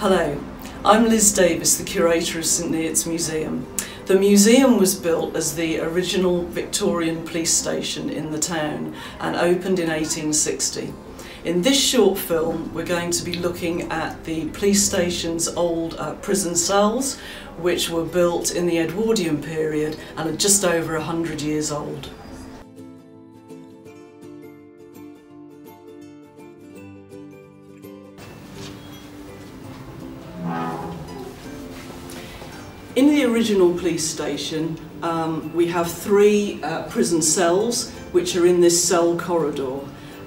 Hello, I'm Liz Davis, the curator of St Neots Museum. The museum was built as the original Victorian police station in the town and opened in 1860. In this short film, we're going to be looking at the police station's old uh, prison cells, which were built in the Edwardian period and are just over 100 years old. Original police station, um, we have three uh, prison cells which are in this cell corridor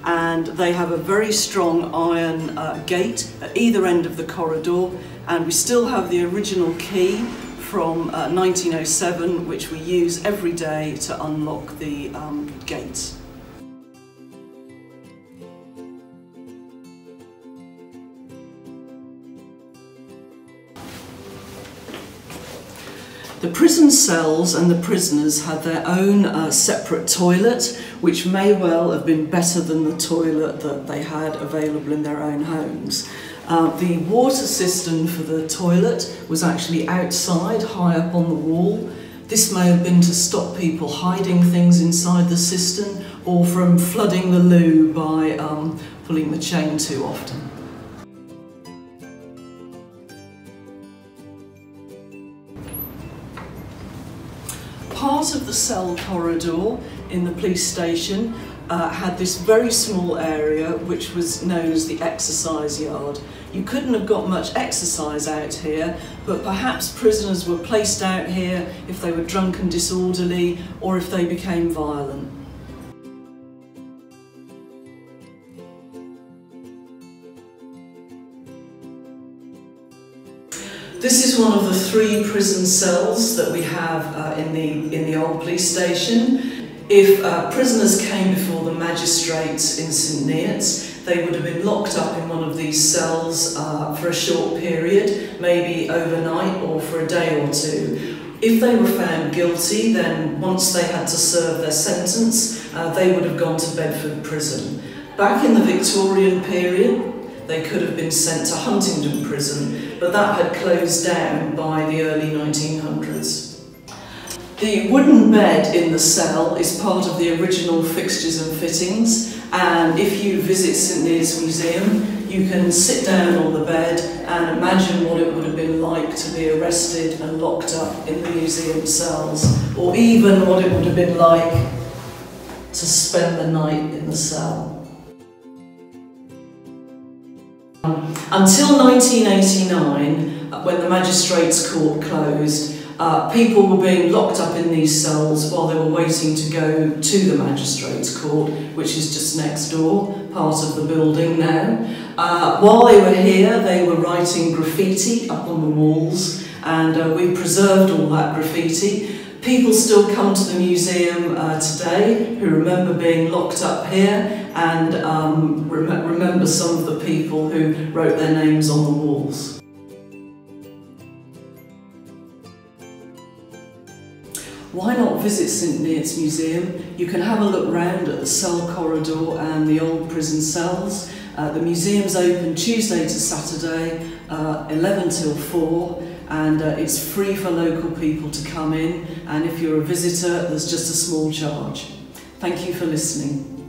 and they have a very strong iron uh, gate at either end of the corridor and we still have the original key from uh, 1907 which we use every day to unlock the um, gates. The prison cells and the prisoners had their own uh, separate toilet, which may well have been better than the toilet that they had available in their own homes. Uh, the water cistern for the toilet was actually outside, high up on the wall. This may have been to stop people hiding things inside the cistern or from flooding the loo by um, pulling the chain too often. Part of the cell corridor in the police station uh, had this very small area which was known as the exercise yard. You couldn't have got much exercise out here, but perhaps prisoners were placed out here if they were drunk and disorderly or if they became violent. This is one of the three prison cells that we have uh, in, the, in the old police station. If uh, prisoners came before the magistrates in St Neots, they would have been locked up in one of these cells uh, for a short period, maybe overnight or for a day or two. If they were found guilty, then once they had to serve their sentence, uh, they would have gone to Bedford Prison. Back in the Victorian period, they could have been sent to Huntingdon Prison, but that had closed down by the early 1900s. The wooden bed in the cell is part of the original fixtures and fittings, and if you visit St Neots Museum, you can sit down on the bed and imagine what it would have been like to be arrested and locked up in the museum cells, or even what it would have been like to spend the night in the cell. Until 1989, uh, when the Magistrates Court closed, uh, people were being locked up in these cells while they were waiting to go to the Magistrates Court, which is just next door, part of the building now. Uh, while they were here, they were writing graffiti up on the walls, and uh, we preserved all that graffiti. People still come to the museum uh, today who remember being locked up here and um, rem remember some of the people who wrote their names on the walls. Why not visit St Neots Museum? You can have a look round at the cell corridor and the old prison cells. Uh, the museum's open Tuesday to Saturday, uh, 11 till 4 and uh, it's free for local people to come in and if you're a visitor there's just a small charge. Thank you for listening.